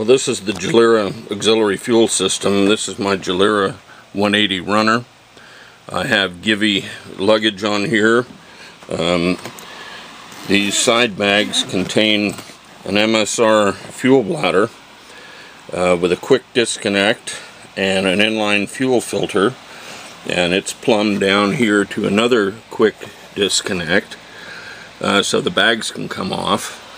Well, this is the Gilera auxiliary fuel system. This is my Gilera 180 runner. I have Givi luggage on here. Um, these side bags contain an MSR fuel bladder uh, with a quick disconnect and an inline fuel filter and it's plumbed down here to another quick disconnect uh, so the bags can come off.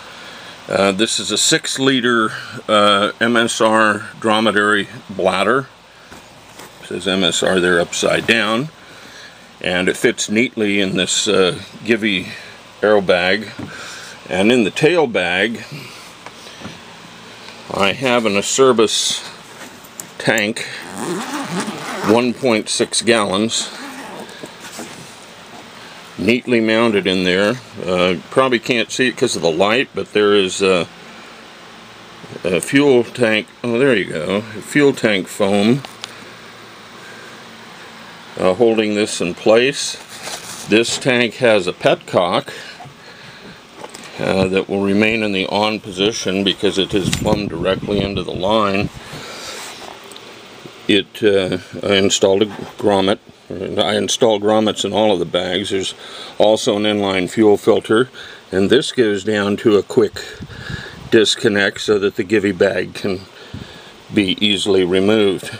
Uh, this is a 6 liter uh, MSR dromedary bladder. It says MSR there upside down. And it fits neatly in this uh, Givi aero bag. And in the tail bag, I have an Acerbis tank, 1.6 gallons neatly mounted in there. Uh, probably can't see it because of the light, but there is a, a, fuel tank. Oh, there you go. fuel tank foam uh, holding this in place. This tank has a petcock uh, that will remain in the on position because it is plumbed directly into the line. It uh, I installed a grommet I installed grommets in all of the bags. There's also an inline fuel filter and this goes down to a quick disconnect so that the Givi bag can be easily removed.